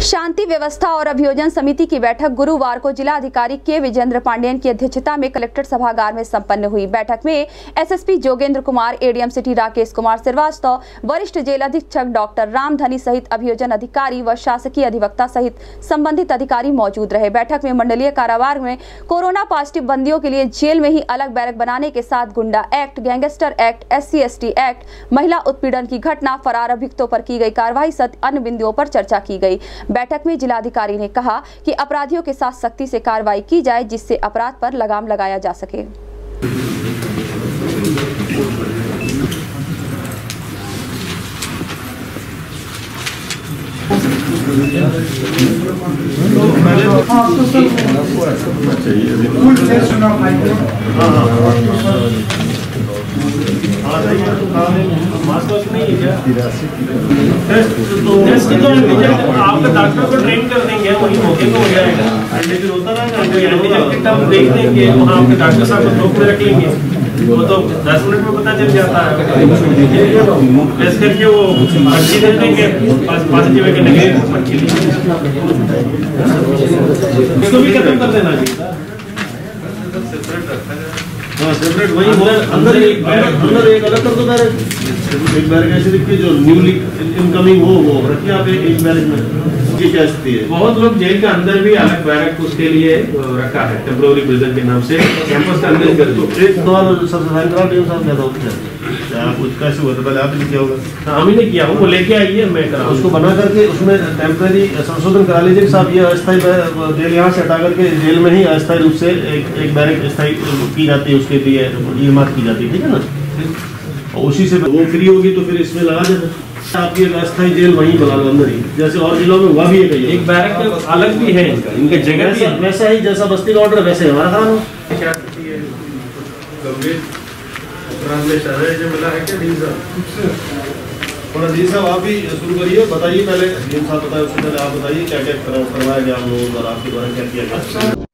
शांति व्यवस्था और अभियोजन समिति की बैठक गुरुवार को जिला अधिकारी के विजेंद्र पांडेयन की अध्यक्षता में कलेक्टर सभागार में संपन्न हुई। बैठक में SSP Jogendra Kumar, ADM city Rakesh Kumar Srivastava, वरिष्ठ जेल अधीक्षक डॉक्टर रामधनी सहित अभियोजन अधिकारी व शासकीय अधिवक्ता सहित संबंधित अधिकारी मौजूद रहे। बैठक में मंडलीय कारावार में कोरोना पॉजिटिव बंदियों के लिए जेल में ही अलग बैरक बनाने के साथ goonda act, gangster act S C act, महिला उत्पीड़न की घटना, फरार अभियुक्तों पर की गई कार्रवाई सहित अन्य बिंदुओं पर चर्चा की गई। बैठक में जिलाधिकारी ने कहा कि अपराधियों के साथ सख्ती से कार्रवाई की जाए जिससे अपराध पर लगाम लगाया जा सके। तो एंटीजन आपका डॉक्टर को ट्रेन कर देंगे वही मौके पे हो जाएगा एंटीजन होता ना एंटीजन किट हम देख देंगे वहाँ आपके डॉक्टर साहब को थोक में रख लेंगे वो तो दस मिनट में पता चल जाता है टेस्ट करके वो पर्ची दे देंगे पॉजिटिव है कि नेगेटिव पर्ची इसको भी खत्म कर देना चाहिए सेपरेट वही अंदर एक अंदर एक अलग कर दो बैरक एक बैरिक ऐसे रखिए जो न्यूली इनकमिंग हो वो रखिए आप एक एक बैरक में। ये क्या स्थिति है? बहुत लोग जेल के अंदर भी अलग बैरक उसके लिए रखा है टेम्पोररी प्रिजन के नाम से। कैंपस के अंदर कर दो एक सवाल सबसे साइन करा टीम साहब क्या था उसका क्या कुछ कैसे हुआ था? आपने किया होगा। हाँ, हम ने किया वो लेके आइए मैं कराऊँ उसको बना करके उसमें टेम्पररी संशोधन करा लीजिए साहब ये अस्थायी जेल यहाँ से हटा करके जेल में ही अस्थायी रूप से एक एक बैरक स्थायी की जाती है उसके लिए इमारत की जाती है ठीक है ना? और उसी से वो फ्री होगी तो फिर इसमें लगा देना। आपकी अस्थायी जेल वहीं बना लो अंदर ही। जैसे और जिलों में हुआ भी है कहीं एक बैरक अलग भी है इनका इनका जगह भी वैसा वैसा ही जैसा बस्ती का ऑर्डर वैसे हमारा हो। है? है सर और अजीत साहब? आप भी शुरू करिए बताइए पहले। साहब बताए उससे पहले आप बताइए क्या क्या करवाया गया हम लोगों द्वारा आपके द्वारा क्या किया गया?